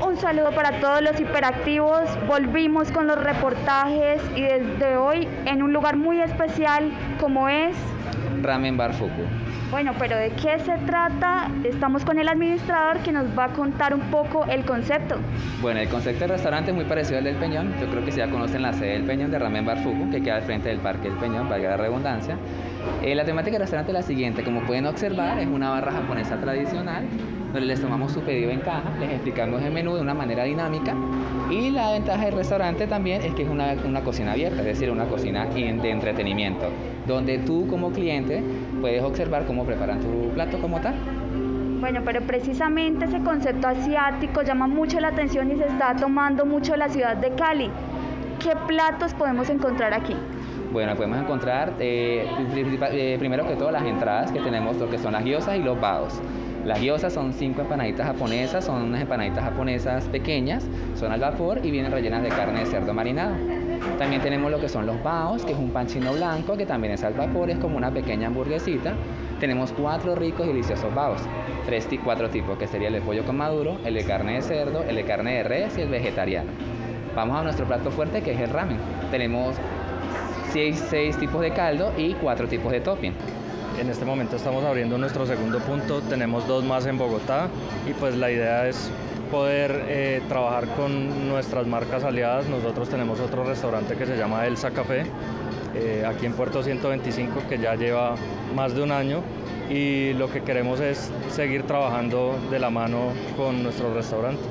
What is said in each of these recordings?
Un saludo para todos los hiperactivos. Volvimos con los reportajes y desde hoy en un lugar muy especial como es Ramen Bar Fuku. Bueno, pero ¿de qué se trata? Estamos con el administrador que nos va a contar un poco el concepto. Bueno, el concepto del restaurante es muy parecido al del Peñón. Yo creo que si ya conocen la sede del Peñón de Ramen Bar Fuku, que queda al frente del Parque del Peñón, valga la redundancia. Eh, la temática del restaurante es la siguiente. Como pueden observar, es una barra japonesa tradicional donde les tomamos su pedido en caja, les explicamos el menú de una manera dinámica y la ventaja del restaurante también es que es una, una cocina abierta, es decir, una cocina de entretenimiento, donde tú como cliente puedes observar cómo preparan tu plato como tal. Bueno, pero precisamente ese concepto asiático llama mucho la atención y se está tomando mucho la ciudad de Cali. ¿Qué platos podemos encontrar aquí? Bueno, podemos encontrar eh, eh, primero que todo las entradas que tenemos, lo que son las guiosas y los baos. Las gyozas son cinco empanaditas japonesas, son unas empanaditas japonesas pequeñas, son al vapor y vienen rellenas de carne de cerdo marinado. También tenemos lo que son los baos, que es un pan chino blanco, que también es al vapor, es como una pequeña hamburguesita. Tenemos cuatro ricos y deliciosos baos, tres y cuatro tipos, que sería el de pollo con maduro, el de carne de cerdo, el de carne de res y el vegetariano. Vamos a nuestro plato fuerte, que es el ramen. Tenemos seis, seis tipos de caldo y cuatro tipos de topping. En este momento estamos abriendo nuestro segundo punto, tenemos dos más en Bogotá y pues la idea es poder eh, trabajar con nuestras marcas aliadas. Nosotros tenemos otro restaurante que se llama Elsa Café, eh, aquí en Puerto 125, que ya lleva más de un año y lo que queremos es seguir trabajando de la mano con nuestros restaurantes.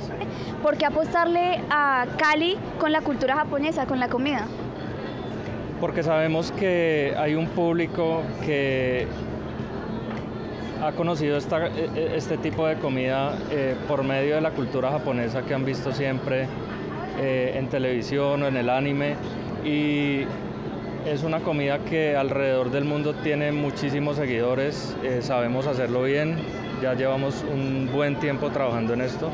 ¿Por qué apostarle a Cali con la cultura japonesa, con la comida? Porque sabemos que hay un público que ha conocido e, e, este tipo de comida eh, por medio de la cultura japonesa que han visto siempre eh, en televisión o en el anime. Y es una comida que alrededor del mundo tiene muchísimos seguidores, eh, sabemos hacerlo bien, ya llevamos un buen tiempo trabajando en esto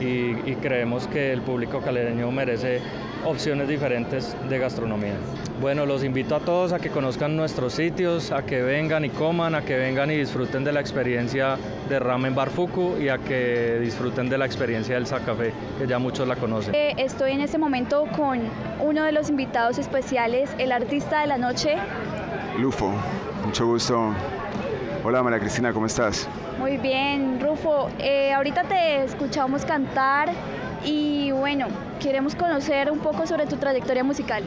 y, y creemos que el público calereño merece opciones diferentes de gastronomía. Bueno, los invito a todos a que conozcan nuestros sitios, a que vengan y coman, a que vengan y disfruten de la experiencia de Ramen Bar Fuku y a que disfruten de la experiencia del Café, que ya muchos la conocen. Eh, estoy en este momento con uno de los invitados especiales, el artista de la noche. Lufo, mucho gusto. Hola María Cristina, ¿cómo estás? Muy bien, Rufo. Eh, ahorita te escuchamos cantar y bueno, queremos conocer un poco sobre tu trayectoria musical.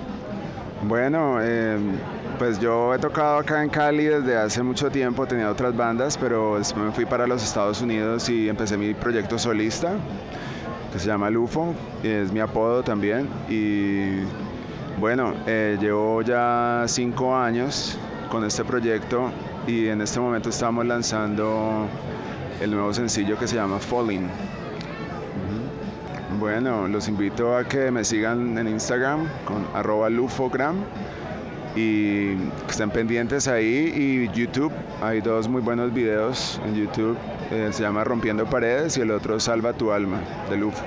Bueno, em, pues yo he tocado acá en Cali desde hace mucho tiempo, tenía otras bandas, pero después me fui para los Estados Unidos y empecé mi proyecto solista, que se llama Lufo, y es mi apodo también. Y bueno, eh, llevo ya cinco años con este proyecto y en este momento estamos lanzando el nuevo sencillo que se llama Falling. Bueno, los invito a que me sigan en Instagram con arroba lufogram y que estén pendientes ahí y YouTube. Hay dos muy buenos videos en YouTube. Eh, se llama Rompiendo Paredes y el otro Salva tu alma de Lufo.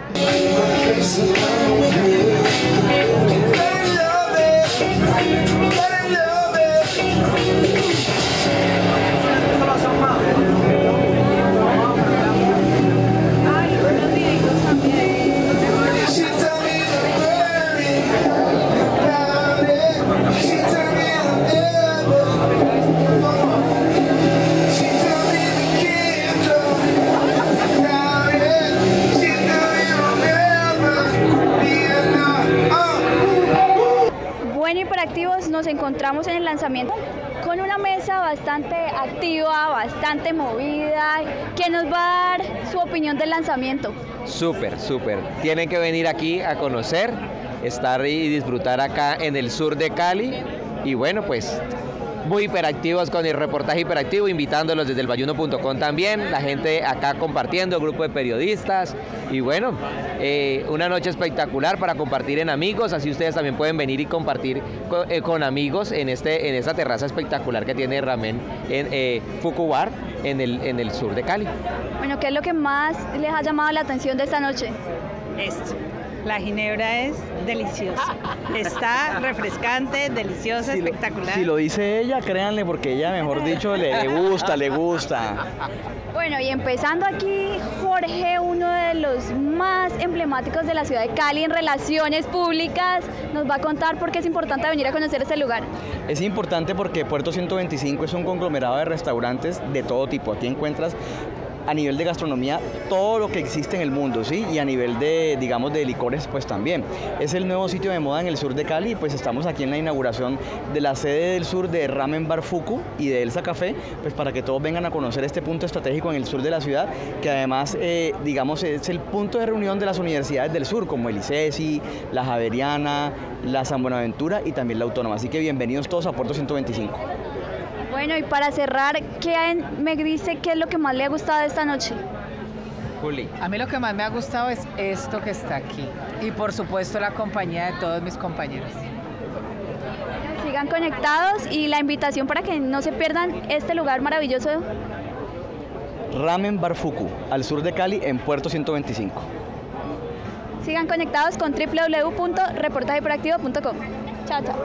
Nos encontramos en el lanzamiento con una mesa bastante activa, bastante movida, que nos va a dar su opinión del lanzamiento. Súper, súper. Tienen que venir aquí a conocer, estar y disfrutar acá en el sur de Cali. Y bueno, pues muy hiperactivos con el reportaje hiperactivo, invitándolos desde el bayuno.com también, la gente acá compartiendo, el grupo de periodistas y bueno, eh, una noche espectacular para compartir en amigos, así ustedes también pueden venir y compartir eh, con, amigos en, este, en esta terraza espectacular que tiene Ramen en eh, Fukubar, en el, en el sur de Cali. Bueno, ¿qué es lo que más les ha llamado la atención de esta noche? Esto La ginebra es deliciosa. Está refrescante, deliciosa, Si lo- espectacular. si lo dice ella, créanle, porque ella, mejor dicho, le, le gusta, le gusta. Bueno, y empezando aquí, Jorge, uno de los más emblemáticos de la ciudad de Cali en relaciones públicas, nos va a contar por qué es importante venir a conocer este lugar. Es importante porque Puerto 125 es un conglomerado de restaurantes de todo tipo. Aquí encuentras a nivel de gastronomía todo lo que existe en el mundo, ¿sí? Y a nivel de, digamos, de licores, pues también. Es el nuevo sitio de moda en el sur de Cali, pues estamos aquí en la inauguración de la sede del sur de Ramen Bar Fuku y de Elsa Café, pues para que todos vengan a conocer este punto estratégico en el sur de la ciudad, que además, eh, digamos, es el punto de reunión de las universidades del sur, como el ICESI, la Javeriana, la San Buenaventura y también la Autónoma. Así que bienvenidos todos a Puerto 125. Bueno, y para cerrar, ¿qué me dice qué es lo que más le ha gustado esta noche? Juli. A mí lo que más me ha gustado es esto que está aquí y por supuesto la compañía de todos mis compañeros. Sigan conectados y la invitación para que no se pierdan este lugar maravilloso. Ramen Bar Fuku, al sur de Cali, en Puerto 125. Sigan conectados con www.reportajeproactivo.com. Chao, chao.